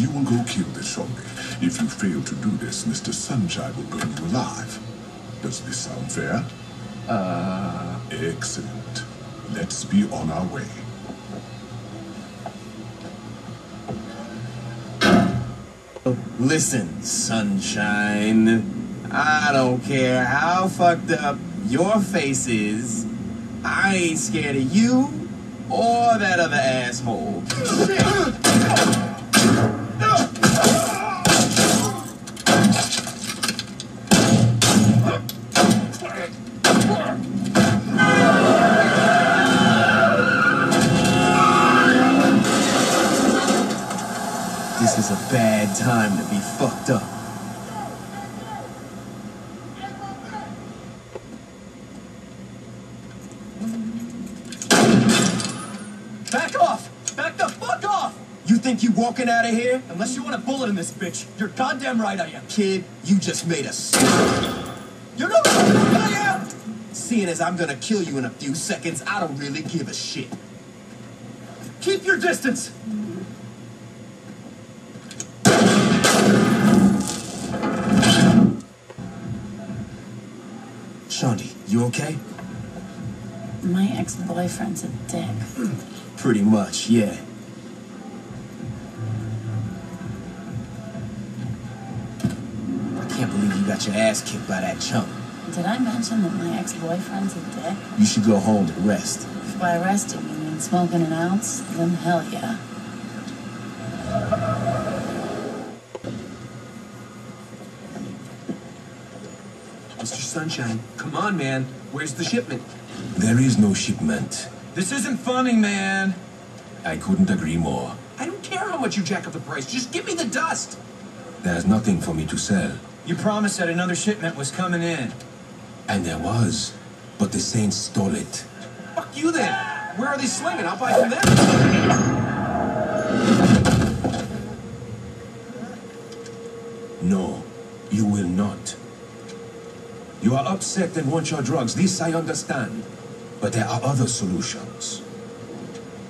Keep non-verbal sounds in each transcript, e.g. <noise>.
You will go kill this zombie. If you fail to do this, Mr. Sunshine will burn you alive. Does this sound fair? Uh... Excellent. Let's be on our way. Listen, sunshine. I don't care how fucked up your face is. I ain't scared of you or that other asshole. <coughs> walking out of here? Unless you want a bullet in this bitch. You're goddamn right I am. Kid, you just made a s- You know who I am! Seeing as I'm gonna kill you in a few seconds, I don't really give a shit. Keep your distance! Shaundi, you okay? My ex-boyfriend's a dick. Pretty much, yeah. Got your ass kicked by that chump. Did I mention that my ex-boyfriend's a dick? You should go home and rest. If by arresting you mean smoking an ounce, then hell yeah. Mr. Sunshine, come on, man. Where's the shipment? There is no shipment. This isn't funny, man. I couldn't agree more. I don't care how much you jack up the price. Just give me the dust. There's nothing for me to sell. You promised that another shipment was coming in. And there was. But the Saints stole it. Fuck you then. Where are they slinging? I'll buy from them. No, you will not. You are upset and want your drugs. This I understand. But there are other solutions.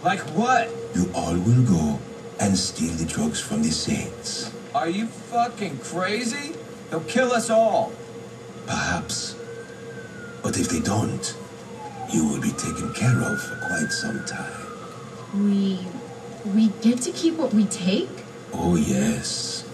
Like what? You all will go and steal the drugs from the Saints. Are you fucking crazy? They'll kill us all. Perhaps. But if they don't, you will be taken care of for quite some time. We. we get to keep what we take? Oh, yes.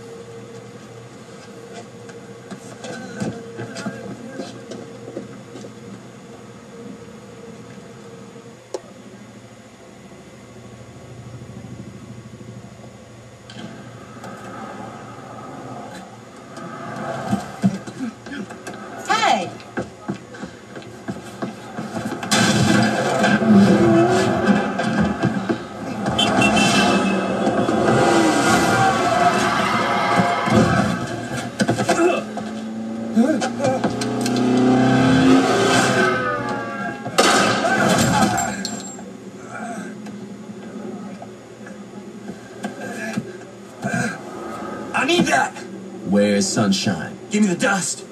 Where's Sunshine? Give me the dust.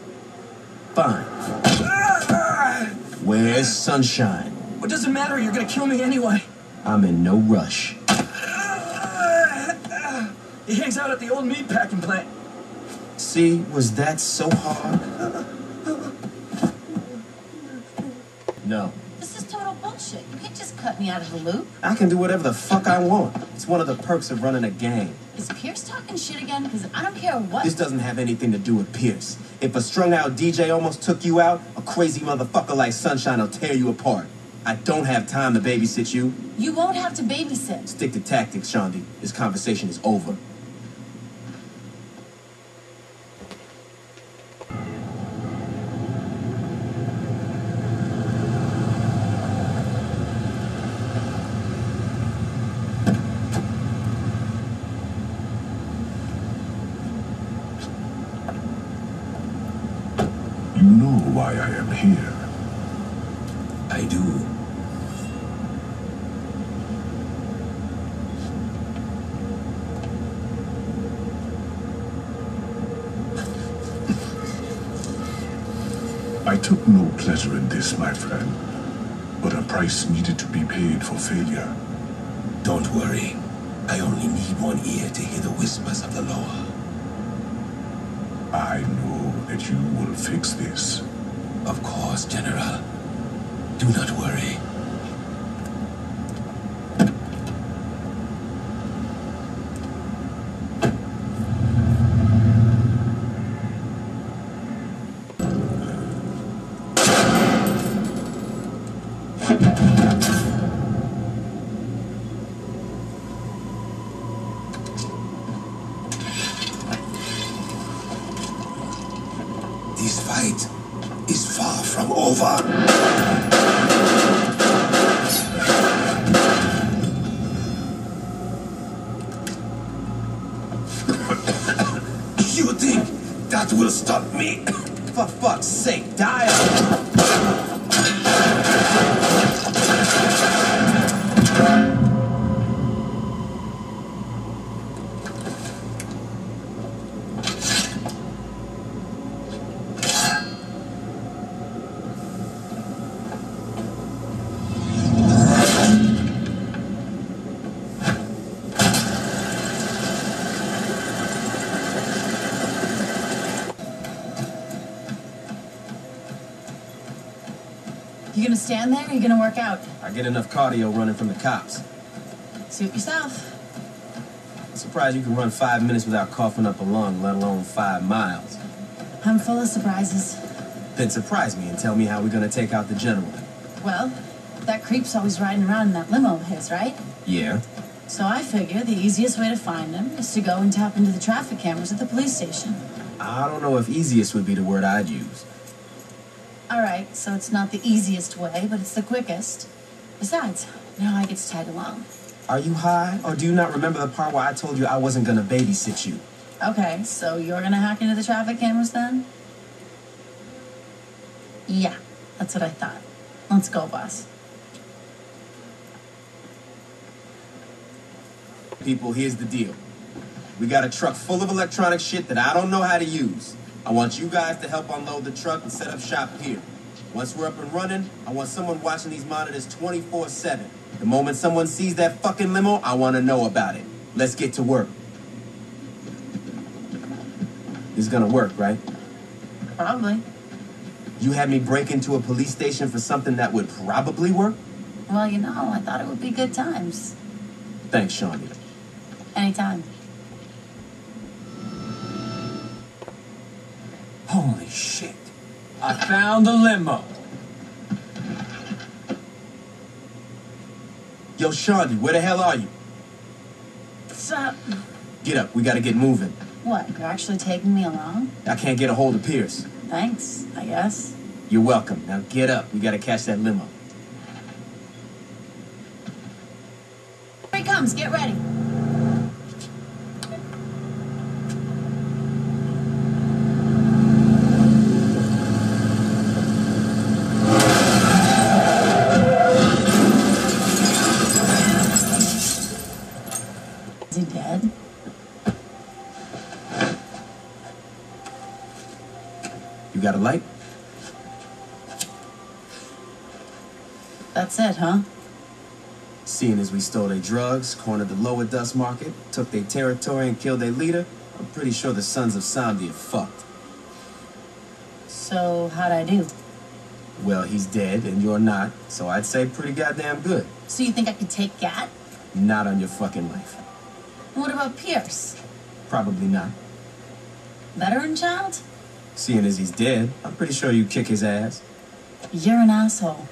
Fine. Where's Sunshine? What does it matter? You're gonna kill me anyway. I'm in no rush. He hangs out at the old meat packing plant. See, was that so hard? No. This is total bullshit. You can't just cut me out of the loop. I can do whatever the fuck I want. It's one of the perks of running a gang. Is Pierce talking shit again? Because I don't care what. This doesn't have anything to do with Pierce. If a strung out DJ almost took you out, a crazy motherfucker like Sunshine will tear you apart. I don't have time to babysit you. You won't have to babysit. Stick to tactics, Shaundi. This conversation is over. You know why I am here. I do. <laughs> I took no pleasure in this, my friend. But a price needed to be paid for failure. Don't worry. I only need one ear to hear the whispers of the Loa. I know that you will fix this. Of course, General. Do not worry. This fight is far from over. you think that will stop me? <coughs> For fuck's sake, die You gonna stand there or you gonna work out? I get enough cardio running from the cops. Suit yourself. I'm surprised you can run five minutes without coughing up a lung, let alone five miles. I'm full of surprises. Then surprise me and tell me how we're gonna take out the general. Well, that creep's always riding around in that limo of his, right? Yeah? So I figure the easiest way to find him is to go and tap into the traffic cameras at the police station. I don't know if easiest would be the word I'd use. Alright, so it's not the easiest way, but it's the quickest. Besides, now I get to tag along. Are you high, or do you not remember the part where I told you I wasn't gonna babysit you? Okay, so you're gonna hack into the traffic cameras then? Yeah, that's what I thought. Let's go, boss. People, here's the deal. We got a truck full of electronic shit that I don't know how to use. I want you guys to help unload the truck and set up shop here. Once we're up and running, I want someone watching these monitors 24 7. The moment someone sees that fucking limo, I want to know about it. Let's get to work. This is gonna work, right? Probably. You had me break into a police station for something that would probably work? Well, you know, I thought it would be good times. Thanks, Shaundi. Anytime. Holy shit. I found the limo. Yo, Shaundi, where the hell are you? What's up? Get up, we gotta get moving. What, you're actually taking me along? I can't get a hold of Pierce. Thanks, I guess. You're welcome. Now get up. We gotta catch that limo. Here he comes, get ready. That's it, huh? Seeing as we stole their drugs, cornered the loa dust market, took their territory, and killed their leader, I'm pretty sure the sons of Samedi are fucked. So, how'd I do? Well, he's dead, and you're not, so I'd say pretty goddamn good. So you think I could take Gat? Not on your fucking life. What about Pierce? Probably not. Veteran child? Seeing as he's dead, I'm pretty sure you kick his ass. You're an asshole.